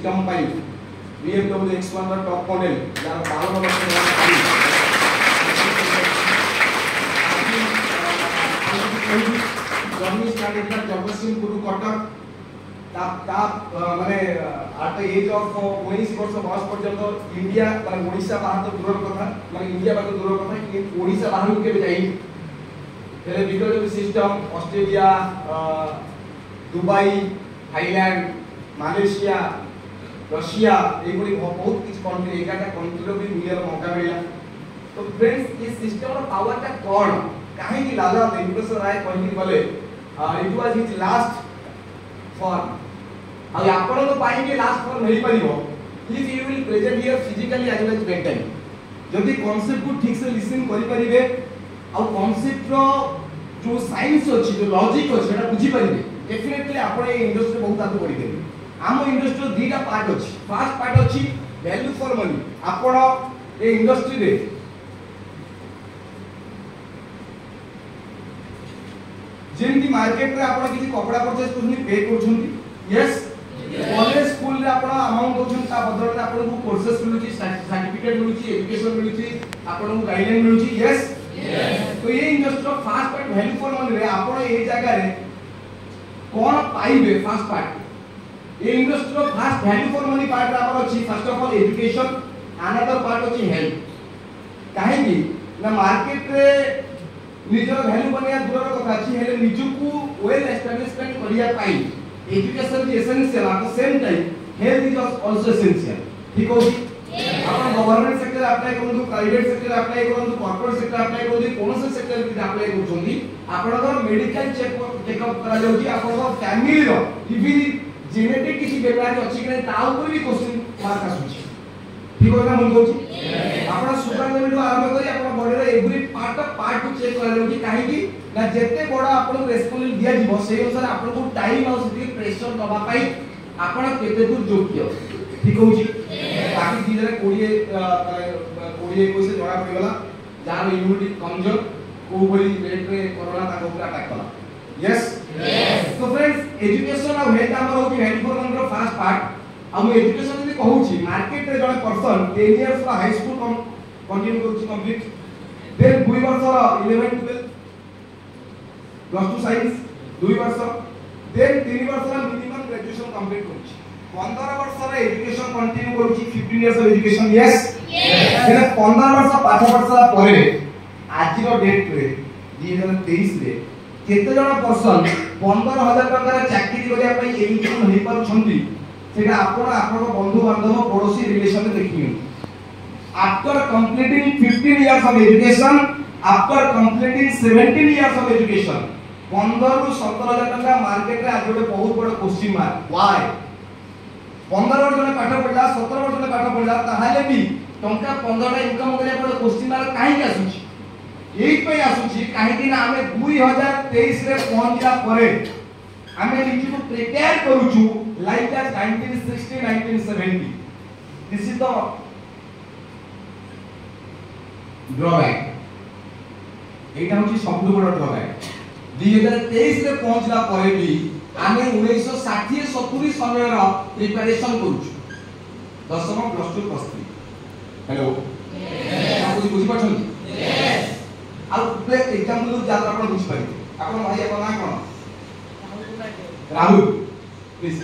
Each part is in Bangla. सिटम पाई BMW X one top model जार बारह बर्ष जर्नी स्टार्ट जगत सिंहपुर कटक मानने आट एज अफ उन्नीस वर्ष बयस पर्यटन इंडिया मैं ओडा बाहर तो दूर कथ मैं इंडिया बाहर तो दूर कथ ओा बाहर को विकल्प system Australia Dubai Thailand Malaysia Russia ଏଇଭଳି ବହୁତ କିଛି କଣ୍ଟ୍ରି ଏଗାରଟା କଣ୍ଟ୍ରିର ବି ଦୁନିଆର ମୌକା ମିଳିଲା ତ ଫ୍ରେଣ୍ଡସ୍ ଏ ସିଷ୍ଟମର ପାୱାରଟା କ'ଣ କାହିଁକି ଲାଲା ବେଙ୍କଟେଶ୍ୱର ରାୟ କହିକି ଗଲେ it was his last form ଆଉ ଆପଣଙ୍କ ପାଇଁ ବି ଲାଷ୍ଟ ଫର୍ମ ହେଇପାରିବ is you will present here physically as well mentally ଯଦି କନସେପ୍ଟକୁ ଠିକ୍ସେ ଲିସନ୍ କରିପାରିବେ ଆଉ କନସେପ୍ଟର ଯେଉଁ ସାଇନ୍ସ ଅଛି ଯେଉଁ ଲଜିକ୍ ଅଛି ସେଟା ବୁଝିପାରିବେ ଡେଫିନେଟଲି ଆପଣ ଏ ଇଣ୍ଡଷ୍ଟ୍ରିରେ ବହୁତ ଆଗକୁ ବଢ଼ିପାରିବେ आम इंडस्ट्री दीटा पार्ट अच्छी फास्ट पार्ट अच्छी वैल्यू फॉर मनी आप इंडस्ट्री रे जमी मार्केट रे आपण किसी कपड़ा परचेज कर पे करछन यस कॉलेज स्कूल रे आपण अमाउंट दोछन ता बदल रे आपण को कोर्सेस मिलु छी सर्टिफिकेट मिलु छी एजुकेशन मिलु छी आपण को गाइडलाइन मिलु मिलुची यस तो ये industry fast part value for money रे आपण ए जगह रे कोन पाइबे फास्ट पार्ट ये industry of first value for money part ଆମର ଅଛି first of all education another part ଅଛି health କାହିଁକି ନା market ରେ ନିଜର value ବନେଇବା ଦୂରର କଥା ଅଛି ହେଲେ ନିଜକୁ well establishment କରିବା ପାଇଁ education is essential at the same time health is also essential ଠିକ ଅଛି ଆପଣ ଗଭର୍ଣ୍ଣମେଣ୍ଟ ସେକ୍ଟର ଆପ୍ଲାଏ କରନ୍ତୁ ପ୍ରାଇଭେଟ ସେକ୍ଟର ଆପ୍ଲାଏ କରନ୍ତୁ କର୍ପୋରେଟ ସେକ୍ଟର ଆପ୍ଲାଏ କରନ୍ତୁ କୌଣସି ସେକ୍ଟର ଯଦି ଆପ୍ଲାଏ କରୁଛନ୍ତି ଆପଣଙ୍କର ମେଡିକାଲ ଚେକ୍ ଅପ୍ କରାଯାଉଛି ଆପଣଙ୍କ ଫ୍ୟାମିଲିର ଇଭିନ୍ जेनेटिक କିଛି बेटा ଅଛି କି ନାହିଁ ତା ଉପରେ ବି କୋଶ୍ଚିନ୍ ମାର୍କ ଆସୁଛି आसुछि କଥା ମୁଁ କହୁଛି ଆପଣ आपण सुपर लेवल रो आरंभ करी ପାର୍ଟ बॉडी रो एवरी କାହିଁକି ନା ଯେତେ ବଡ଼ ଆପଣଙ୍କୁ करा ଦିଆଯିବ ସେଇ ଅନୁସାରେ ଆପଣଙ୍କୁ जेते ଆଉ आपण रेस्पॉन्स ଦେବା ପାଇଁ ଆପଣ କେତେ ଦୂର ଯୋଗ୍ୟ टाइम आ सेति प्रेशर କୋଡ଼ିଏ କୋଡ଼ିଏ आपण केते दूर योग्य ठीक होउछि बाकी दिनरे 20 20 21 जणा पड़िगला जार immunity yes so friends education of health amar hochi 94 number first part ଆଉ ମୁଁ ଏଜୁକେସନ ଯଦି କହୁଛି ମାର୍କେଟରେ ଜଣେ ପର୍ସନ ଟେନ୍ ଇୟର୍ସର ହାଇସ୍କୁଲ କଣ୍ଟିନ୍ୟୁ କରୁଛି କମ୍ପ୍ଲିଟ୍ ଦେନ୍ ଦୁଇ ବର୍ଷର eleven twelve plus two science ଦୁଇ ବର୍ଷ ଦେନ୍ ତିନି ବର୍ଷର ମିନିମମ୍ ଗ୍ରାଜୁଏସନ୍ କମ୍ପ୍ଲିଟ୍ କରୁଛି ପନ୍ଦର ବର୍ଷର ଏଜୁକେସନ୍ କଣ୍ଟିନ୍ୟୁ କରୁଛି ଫିଫ୍ଟିନ୍ ଇୟର୍ସ ଏଜୁକେସନ୍ ୟେସ୍ ହେଲେ ପନ୍ଦର ବର୍ଷ ପାଠ ପଢ଼ିସାରିଲା ପରେ ଆଜିର ଡେଟ୍ରେ ଦୁଇ ହଜାର ତେଇଶରେ କେତେ ଜଣ ପର୍ସନ ପନ୍ଦର ହଜାର ଟଙ୍କାର ଚାକିରି କରିବା ପାଇଁ ଏଇ ଯୋଉ ହେଇପାରୁଛନ୍ତି ସେଇଟା ଆପଣ ଆପଣଙ୍କ ବନ୍ଧୁବାନ୍ଧବ ପଡ଼ୋଶୀ ରିଲେସନରେ ଦେଖିବେ after completing fifteen years of education after completing seventeen years of education ପନ୍ଦରରୁ ସତର ହଜାର ଟଙ୍କା ମାର୍କେଟରେ ଆଜି ଗୋଟେ ବହୁତ ବଡ଼ କୋଶ୍ଚିନ୍ ମାର୍କ ୱାଏ ପନ୍ଦର ବର୍ଷ ଜଣେ ପାଠ ପଢ଼ିଲା ସତର ବର୍ଷ ଜଣେ ପାଠ ପଢ଼ିଲା ତାହେଲେ ବି ଟଙ୍କା ପନ୍ଦରଟା ଇନକମ୍ କରିବା ପରେ କୋଶ୍ଚିନ୍ ମାର୍କ କାହିଁକି ଆସୁଛି ଏଇଥିପାଇଁ ପହଞ୍ଚିଲା ପରେ ଆମେ ନିଜକୁ ପ୍ରିପେୟାର କରୁଛୁ ଲାଇକ୍ ଆଜ୍ ଏଇଟା ହେଉଛି ସବୁଠୁ ବଡ଼ ଡ୍ରବ୍ୟାକ୍ ଦୁଇ ହଜାର ତେଇଶରେ ପହଞ୍ଚିଲା ପରେ ଆମେ ଉଣେଇଶହ ଷାଠିଏ ସତୁରି ସମୟର ପ୍ରିପାରେସନ୍ କରୁଛୁ ଦଶମ ପ୍ଲସ୍ ଟୁ ହ୍ୟାଲୋ ବୁଝିପାରୁଛନ୍ତି ଆଉ ଗୋଟେ ଏକ୍ଜାମ୍ପଲ ଦେଉଛି ଯାହାଦ୍ୱାରା ଆପଣ ବୁଝିପାରିବେ ଆପଣ ଭାଇ ଆପଣ ନାଁ କ'ଣ ରାହୁଲ ପ୍ଲିଜ୍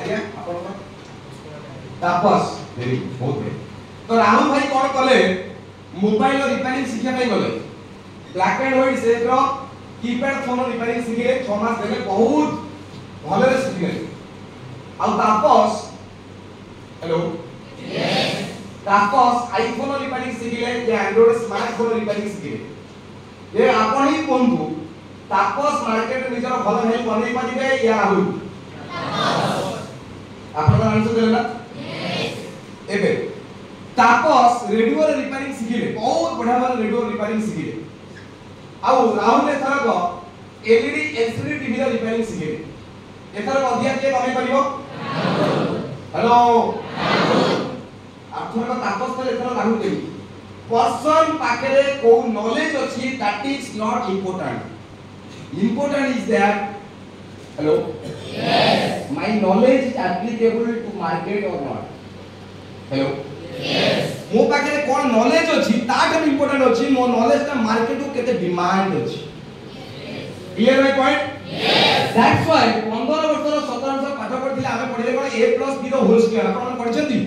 ଆଜ୍ଞା ଆପଣଙ୍କ ତାପସ ଭେରି ବହୁତ ଭେରି ତ ରାହୁଲ ଭାଇ କ'ଣ କଲେ ମୋବାଇଲର ରିପେୟାରିଂ ଶିଖିବା ପାଇଁ ଗଲେ ବ୍ଲାକ୍ ଆଣ୍ଡ ହ୍ୱାଇଟ୍ ସେପ୍ର କିପ୍ୟାଡ୍ ଫୋନ୍ ରିପେୟାରିଂ ଶିଖିଲେ ଛଅ ମାସ ଦେଲେ ବହୁତ ଭଲରେ ଶିଖିଗଲେ ଆଉ Tapas hello Tapas iPhone repairing ଶିଖିଲେ କି ଆଣ୍ଡ୍ରଏଡ୍ ସ୍ମାର୍ଟଫୋନ୍ ରିପେୟାରିଂ ଶିଖିଲେ ଯେ ଆପଣ ହିଁ କୁହନ୍ତୁ ତାପସ ମାର୍କେଟ ନିଜର ଭଲ ଭାଇ ବନେଇ ପାରିବେ ୟା ଆହୁରି ଆପଣଙ୍କ ଆନ୍ସର ଦେଲା ଏବେ ତାପସ ରେଡିଓରେ ରିପେୟାରିଂ ଶିଖିଲେ ବହୁତ ବଢିଆ ଭାବରେ ରେଡିଓ ରିପେୟାରିଂ ଶିଖିଲେ ଆଉ ରାହୁଲ ଏଥରକ ଏଲଇଡି ଏଲସିଡି ଟିଭିର ରିପେୟାରିଂ ଶିଖିଲେ ଏଥରକ ଅଧିକା କିଏ ବନେଇ ପାରିବ ହ୍ୟାଲୋ ଆର୍ଥରକ ତାପସ ଏଥର ରାହୁଲ ଦେବି person পাখেরে কোউ নলেজ আছে that is not important important is that hello yes my knowledge is applicable to market or not hello yes ମୋ ପାଖରେ କ'ଣ ନଲେଜ୍ ଅଛି ତାଠାରୁ ଇମ୍ପୋର୍ଟାଣ୍ଟ ଅଛି ମୋ ନଲେଜ୍ଟା ମାର୍କେଟକୁ କେତେ ଡିମାଣ୍ଡ ଅଛି clear my point that's why ପନ୍ଦର ବର୍ଷର ସତର ବର୍ଷ ପାଠ ପଢ଼ିଥିଲେ ଆମେ ପଢ଼ିଲେ କ'ଣ ଏ ପ୍ଲସ୍ ବି ର ହୋଲ୍ ସ୍କୋୟାର ଆପଣ ପଢ଼ିଛନ୍ତି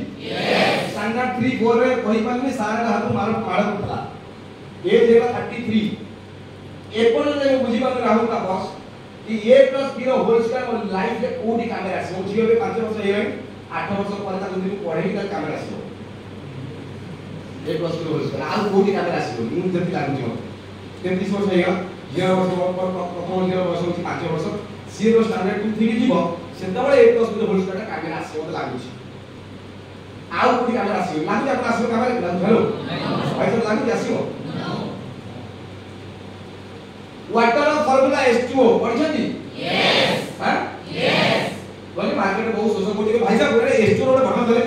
ಸ್ಟ್ಯಾಂಡರ್ಡ್ ತ್ರೀ ಬೋರ್ವೆ ವೈಫಲ್ ಸಾರ ಮಾಳಗುತ್ತಲ ಏಜ್ ಹೇಳ ಥರ್ಟಿ ಥ್ರೀ ଏପର୍ଯ୍ୟନ୍ତ ଆମେ ବୁଝିପାରୁଛୁ ରାହୁଲ ତାପସ କି A plus B whole square ଲାଇଫ୍ରେ କୋଉଠି କାମରେ ଆସିବ ଝିଅ ଏବେ ପାଞ୍ଚ ବର୍ଷ ହେଇଗଲାଣି ଆଠ ବର୍ଷ ପରେ ତାକୁ ଯଦି ପଢ଼େଇବି ତା କାମରେ ଆସିବ A plus B whole square ଆଉ କୋଉଠି କାମରେ ଆସିବ ମୁଁ ଯେମିତି ଲାଗୁଛି ମୋତେ ତେତିଶ ବର୍ଷ ହେଇଗଲା ଝିଅ ବର୍ଷ ପ୍ରଥମ ଝିଅର ବର୍ଷ ହେଉଛି ପାଞ୍ଚ ବର୍ଷ ସିଏ ଷ୍ଟାଣ୍ଡାର୍ଡ଼ ଟୁ ଥ୍ରୀ ଯିବ ସେତେବେଳେ ଏ ପ୍ଲସ୍ ବିର ହୋଲ୍ ସ୍କୋୟାରଟା କାମରେ ଆସିବ ମୋତେ ଲାଗୁଛି ଆଉ କୋଉଠି କାମରେ ଆସିବେ ଲାଗୁଛି ଆପଣ ଆସିବ କାମରେ ହ୍ୟାଲୋ ପଇସା ଲାଗୁଛି ଆସିବ ୱାଟର ଫର୍ମୁଲା H2O ପଢିଛନ୍ତି ୟେସ୍ ହଁ ୟେସ୍ বলি মার্কেট বহু শোষণ করছে ভাই সাহেব বলে টু রে ভাঙা ধরে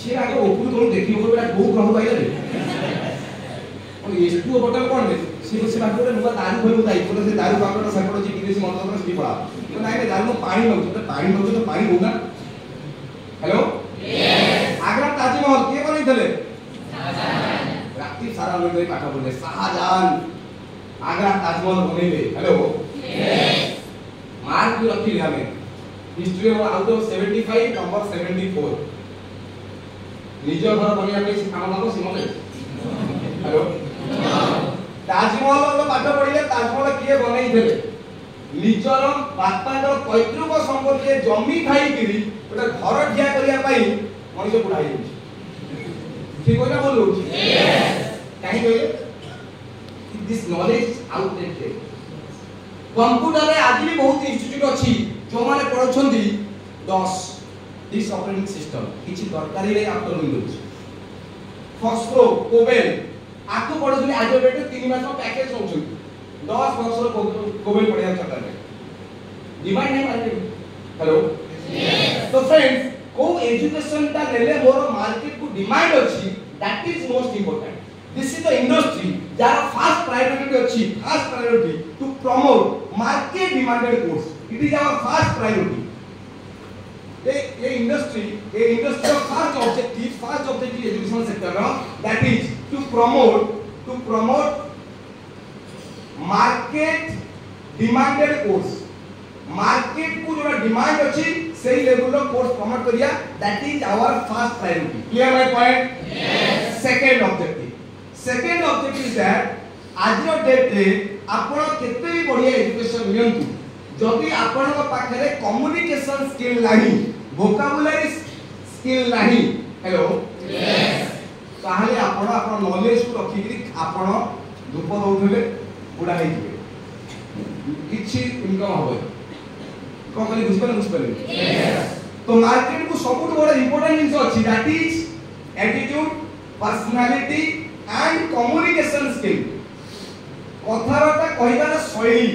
সে আগে ওপরে তোর দেখি ওপরে বহু গ্রহ পাইলে রে ও H2O বটল কোন রে সে সে বাকি ওটা নুয়া দারু হয়ে উঠাই বলে সে দারু বাকটা সাকড় যে বিদেশি মন্ত্রণালয় সে পড়া তো নাই দারু পানি নউ তো পানি নউ তো পানি হোগা দিলেন রাত্রি সারা আমি তোই কথা বলে শাহজাহান আগ্রা তাজমহল বনিলে হ্যালো মার্ক টু রাখিলে আমি হিস্ট্রি আমার আউট অফ 75 নম্বর 74 নিজ ঘর বনিয়া পাই আমার নাম সিমলে হ্যালো তাজমহল পাঠ পড়িলে তাজমহল কিয়ে বনাইছিলে ନିଜର ବାପାଙ୍କର ପୈତୃକ ସମ୍ପତ୍ତିରେ ଜମି ଥାଇକିରି ଗୋଟେ ଘର ଠିଆ କରିବା ପାଇଁ ମଣିଷ ବୁଢ଼ା ହେଇଯାଉଛି ঠিক হয় না বলুন তাই হয়ে দিস নলেজ আউটলেটেড কম্পুটরে আজি বি বহুত ইনস্টিট্ୟୁଟ ଅଛି ଯେଉଁମାନେ ପଢ଼ୁଛନ୍ତି ଦଶ ଦିସ୍ ଅପରେଟିଂ ସିଷ୍ଟମ କିଛି ଦରକାରୀରେ ଆପ୍ଟର ୱିଣ୍ଡୋଜ ଫକ୍ସପ୍ରୋ କୋବେଲ ଆକୁ ପଢ଼ୁଛନ୍ତି ଆଜିବେଟ ତିନି ମାସ ପ୍ୟାକେଜ ନେଉଛନ୍ତି ଦଶ ବର୍ଷର କୋବେଲ ପଢ଼ିବା ଦରକାର ନାହିଁ ଡିମାଣ୍ଡ ନାହିଁ ହ୍ୟାଲୋ ତ ଫ୍ରେଣ୍ଡ को एजुकेशन टा नेले मोर मार्केट को डिमांड अछि that is most important this is the industry जार फर्स्ट प्रायोरिटी अछि first priority to promote market demanded course it is our first priority ए ए इंडस्ट्री ए इंडस्ट्री का first objective first objective education sector का that is to promote to promote market demanded course regular course promote Korea. That is our first priority. Clear my point? Yes. Second objective. Second objective is that ଆଜିର ଡେଟ୍ରେ ଆପଣ କେତେ ବି ବଢ଼ିଆ ଏଜୁକେସନ୍ ନିଅନ୍ତୁ ଯଦି ଆପଣଙ୍କ ପାଖରେ କମ୍ୟୁନିକେସନ୍ ସ୍କିଲ୍ ନାହିଁ ଭୋକାବୁଲାରୀ ସ୍କିଲ୍ ନାହିଁ ହ୍ୟାଲୋ ତାହେଲେ ଆପଣ ଆପଣ ନଲେଜକୁ ରଖିକିରି ଆପଣ ଧୂପ ଦେଉଥିବେ ବୁଡ଼ା ହେଇଯିବେ କିଛି ଇନକମ୍ ହେବନି କ'ଣ କହିଲି ବୁଝିପାରିଲେ ବୁଝିପାରିଲେ ତ ମାର୍କେଟକୁ ସବୁଠୁ ବଡ଼ ଇମ୍ପୋର୍ଟାଣ୍ଟ ଜିନିଷ ଅଛି that is attitude personality and communication skill କଥାବାର୍ତ୍ତା କହିବାର ଶୈଳୀ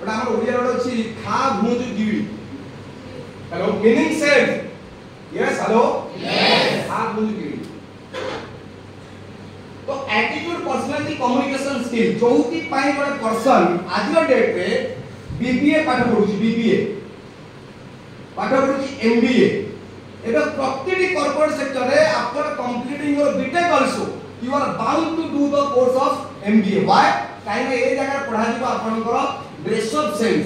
ଗୋଟେ ଆମର ଓଡ଼ିଆରେ ଗୋଟେ ଅଛି ଖା ଭୁଞ୍ଜ ଦିବି hello meaning safe yes hello ଖା ଭୁଞ୍ଜ ଦିବି तो एटीट्यूड पर्सनालिटी कम्युनिकेशन स्किल चौथी पाई गोटे पर्सन आज डेट रे বিবিএ পাঠ পড়ুছি বিবিএ পাঠ পড়ুছি এমবিএ এবে প্রত্যেকটি কর্পোরেট সেক্টরে after completing your BTech also you are bound to do the course of MBA why କାହିଁକିନା ଏ ଜାଗାରେ ପଢ଼ାଯିବ ଆପଣଙ୍କର ଡ୍ରେସ୍ ଅଫ୍ ସେନ୍ସ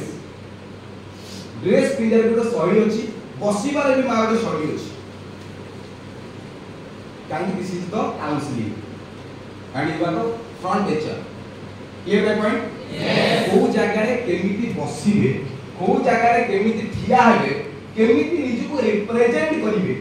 ଡ୍ରେସ୍ ପିନ୍ଧିବାର ଗୋଟେ ଶୈଳୀ ଅଛି ବସିବାର ବି ମା ଗୋଟେ ଶୈଳୀ ଅଛି କାହିଁକି this is the counselling and you are the front teacher clear my point କୋଉ ଜାଗାରେ କେମିତି ବସିବେ କୋଉ ଜାଗାରେ କେମିତି ଠିଆ ହେବେ କେମିତି ନିଜକୁ ରିପ୍ରେଜେଣ୍ଟ କରିବେ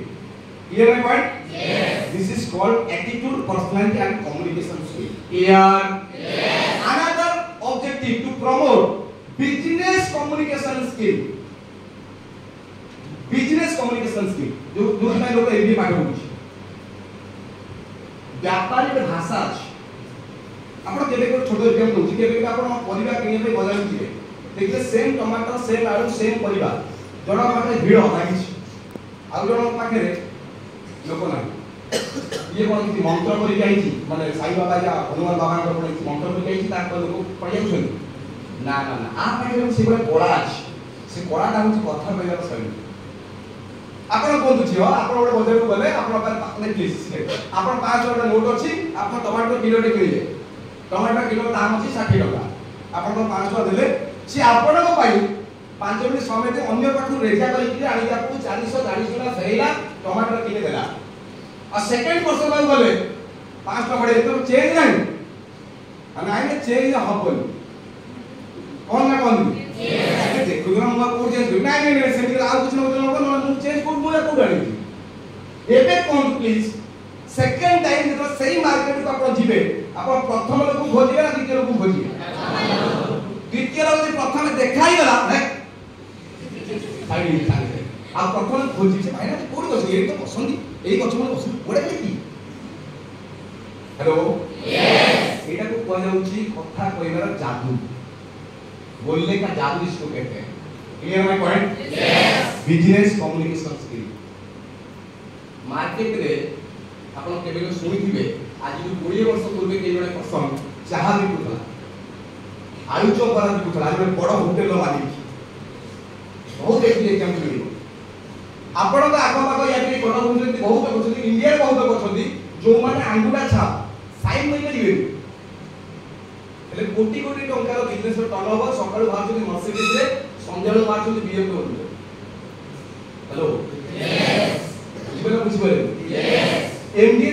clear my point this is called attitude personality and communication skill here another objective to promote business communication skill business communication skill जो जो मैं लोग एमबीए पाठ होउछि व्यापारिक भाषा अछि आपण केबे को छोटो एग्जांपल ଭୋଜି କେବେ ବି ଆପଣ ପରିବା କିଣିବା ପାଇଁ ବଜାରକୁ ଯିବେ ଦେଖିଲେ ସେମ୍ ଟମାଟର ସେମ୍ ଆଳୁ ସେମ୍ ପରିବା ଜଣଙ୍କ ପାଖରେ ଭିଡ଼ ଲାଗିଛି ଆଉ ଜଣଙ୍କ ପାଖରେ ଲୋକ ନାହିଁ ଇଏ କ'ଣ କିଛି ମନ୍ତ୍ର କରି ଯାଇଛି ମାନେ ସାଇ ବାବା ଯା ହନୁମାନ ବାବାଙ୍କର କ'ଣ କିଛି ମନ୍ତ୍ର କରି ଯାଇଛି ତାଙ୍କ ଲୋକ ପଳାଇଯାଉଛନ୍ତି ନା ନା ନା ଆ ପାଖରେ ସେଭଳିଆ କଳା ଅଛି ସେ କଳାଟା ହେଉଛି କଥା କହିବାର ଶୈଳୀ ଆପଣ କୁହନ୍ତୁ ଝିଅ ଆପଣ ଗୋଟେ ବଜାରକୁ ଗଲେ ଆପଣ ପାଖରେ ପ୍ଲିଜ୍ ଆପଣ ପାଞ୍ଚ ଟଙ୍କା ନୋଟ୍ ଅଛି ଆପଣ ଟମାଟୋ କିଲୋଟେ କିଣିଲେ ତମ ଏଟା କିଲୋ ଦାମ ଅଛି ଷାଠିଏ ଟଙ୍କା ଆପଣ ପାଞ୍ଚ ଟଙ୍କା ଦେଲେ ସିଏ ଆପଣଙ୍କ ପାଇଁ ପାଞ୍ଚ ମିନିଟ୍ ସମେତ ଅନ୍ୟ ପାଖରୁ ରେଜା କରିକି ଆଣି ତାକୁ ଚାରିଶହ ଚାଳିଶ ଟଙ୍କା ଫେରେଇଲା ଟମାଟର କିଲେ ଦେଲା ଆଉ ସେକେଣ୍ଡ ବର୍ଷ ପାଇଁ ଗଲେ ପାଞ୍ଚ ଟଙ୍କା ବଢ଼େଇଲେ ତମ ଚେଞ୍ଜ ନାହିଁ ଆମେ ଆଇଲେ ଚେଞ୍ଜ ହବନି କ'ଣ ନା କହନ୍ତି ଦେଖୁଛୁ ନା ମୁଁ କୋଉଠି ଚେଞ୍ଜ କରିବି ନାଇଁ ନାଇଁ ସେମିତି ଆଉ କିଛି ନହେଲେ ହବ ନହେଲେ ମୁଁ ଚେଞ୍ଜ କରୁଛି ମୁଁ କୋଉଠି ଆଣିବି ଏବେ କୁହନ୍ତୁ ପ୍ଲିଜ୍ ସେକେଣ୍ଡ ଟାଇମ୍ ଯେତେବେଳେ ସେଇ ମାର୍କେଟକୁ ଆପଣ ଯିବେ ଆପଣ ପ୍ରଥମ ଲୋକକୁ ଖୋଜିବେ ନା ଦ୍ୱିତୀୟ ଲୋକକୁ ଖୋଜିବେ ଦ୍ୱିତୀୟ ଲୋକ ଯଦି ପ୍ରଥମେ ଦେଖା ହେଇଗଲା ଆଉ ପ୍ରଥମେ ଖୋଜିଛେ ଭାଇ ନା କୋଉଠି ଗଛ ଏଇ ତ ବସନ୍ତି ଏଇ ଗଛ ମାନେ ବସନ୍ତି କୁଆଡ଼େ କି ହ୍ୟାଲୋ ଏଇଟାକୁ କୁହାଯାଉଛି କଥା କହିବାର ଜାଦୁ बोलने का जादू इसको कहते हैं clear my point business communication skill market रे आपण केबे सुनिथिबे ଆଜିକୁ କୋଡ଼ିଏ ବର୍ଷ ପୂର୍ବେ ଏଇଭଳି ପସନ୍ଦ ଚାହା ବିକୁଥିଲା ଆଳୁଚପ ବାଲା ବିକୁଥିଲା ଆମେ ବଡ଼ ହୋଟେଲର ମାଲିକ ବହୁତ ଏଠି ଏକ୍ଜାମ୍ପଲ୍ ମିଳିବ ଆପଣ ତ ଆଖପାଖ ୟାପରେ ଗଣଭୁଛନ୍ତି ବହୁତ ଲୋକ ଅଛନ୍ତି ଇଣ୍ଡିଆରେ ବହୁତ ଲୋକ ଅଛନ୍ତି ଯେଉଁମାନେ ଆଙ୍ଗୁଠା ଛାପ ସାଇନ୍ କରିପାରିବେନି ହେଲେ କୋଟି କୋଟି ଟଙ୍କାର ବିଜନେସ୍ର ଟର୍ନ ଓଭର ସକାଳୁ ବାହାରୁଛନ୍ତି ମର୍ସିଡିଜ୍ରେ ସନ୍ଧ୍ୟାବେଳୁ ବାହାରୁଛନ୍ତି ବିଏମ୍ଡବ୍ଲ୍ୟୁରେ ହ୍ୟାଲୋ ବୁଝିପାରିଲେ ବୁଝିପାରିଲେ ଏମ୍ଡି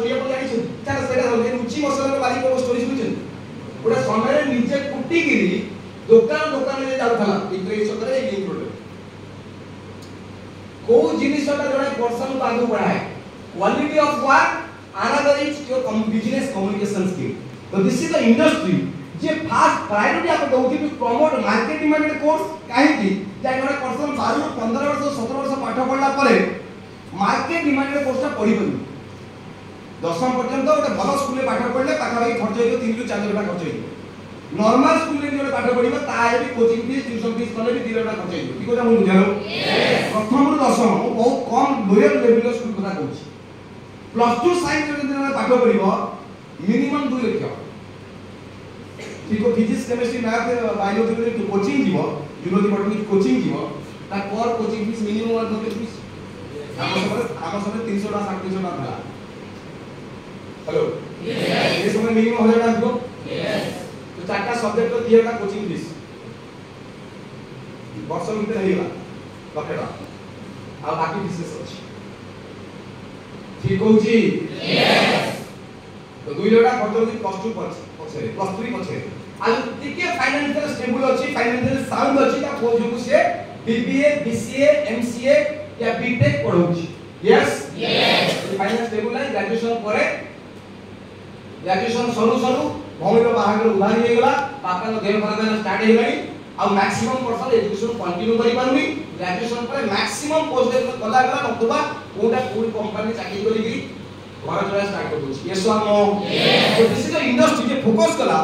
ଷ୍ଟୋରି ଆପଣ ଜାଣିଛନ୍ତି ତାର ସେଇଟା ହେଉଛି ରୁଚି ମସଲାର ବାରିକ ଷ୍ଟୋରି ଶୁଣିଛନ୍ତି ଗୋଟେ ସମୟରେ ନିଜେ କୁଟିକିରି ଦୋକାନ ଦୋକାନରେ ଯାଉଥିଲା ଇଂରେଜ ସତରେ ଏଇ ରୋଡରେ କୋଉ ଜିନିଷଟା ଜଣେ ପର୍ସନକୁ ଆଗକୁ ବଢ଼ାଏ quality of work another is your business communication skill ତ ଦିସ୍ ଇଜ ଦ ଇଣ୍ଡଷ୍ଟ୍ରି जे फास्ट प्रायोरिटी आप दौती प्रमोट मार्केट डिमांडेड कोर्स कहीं जहाँ पर्सन बारह पंद्रह वर्ष सतर वर्ष पाठ पढ़ला मार्केट डिमांडेड कोर्सटा पढ़ी पार দশম পর্যন্ত গোটে ভাল স্কুলে পাঠ পড়লে পাখাপাখি খরচ হইব তিন রু চার টাকা খরচ হইব নর্মাল স্কুলে যেটা পাঠ পড়ব তাহলে বি কোচিং ফিস টিউশন ফিস কলে বি দিলে টাকা খরচ হইব কি কথা মু বুঝালো প্রথম রু দশম বহুত কম লোয়ার লেভেল স্কুল কথা কইছি প্লাস টু সাইন্স যদি পাঠ পড়ব মিনিমাম দুই লক্ষ ঠিক ফিজিক্স কেমিস্ট্রি ম্যাথ বায়োলজি যদি কোচিং যাব জুলজি ডিপার্টমেন্ট কোচিং যাব তার পর কোচিং ফিস মিনিমাম 1 লক্ষ আমার সময় আমার সময় 300 টাকা 300 টাকা হ্যালো এই সময় মিনিমাম হয়ে গেল তো চারটা সাবজেক্ট তো দিয়ে ওটা কোচিং দিস বর্ষ ভিতরে হয়ে গেল বাকিটা আর বাকি বিশেষ আছে ঠিক কହୁছি তো দুই লোটা করতে প্লাস টু পছরে প্লাস থ্রি পছরে আর টিকে ফাইনান্সিয়াল স্টেবল আছে ফাইনান্সিয়াল সাউন্ড আছে তা পুজোকু সে বিবিএ বিসিএ এমসিএ या BTech পড়াউছি yes yes finance stable আছে গ্রাজুয়েশন পরে ଗ୍ରାଜୁଏସନ୍ ସରୁ ସରୁ ଭଉଣୀର ବାହାଘର ଉଭା ହେଇଗଲା ବାପାଙ୍କ ଦେହ ଖରାପ ହେବା ଷ୍ଟାର୍ଟ ହେଇଗଲାଣି ଆଉ ମ୍ୟାକ୍ସିମମ୍ ପର୍ସନ୍ ଏଜୁକେସନ୍ କଣ୍ଟିନ୍ୟୁ କରିପାରୁନି ଗ୍ରାଜୁଏସନ୍ ପରେ ମ୍ୟାକ୍ସିମମ୍ ପୋଷ୍ଟ କଲାଗଲା ନଥିବା କେଉଁଟା କୋଉ କମ୍ପାନୀ ଚାକିରି କରିକି ଘର ଚଳା ଷ୍ଟାର୍ଟ କରିଦେଉଛି ଏସ୍ ଆମ ଇଣ୍ଡଷ୍ଟ୍ରି ଯେ ଫୋକସ୍ କଲା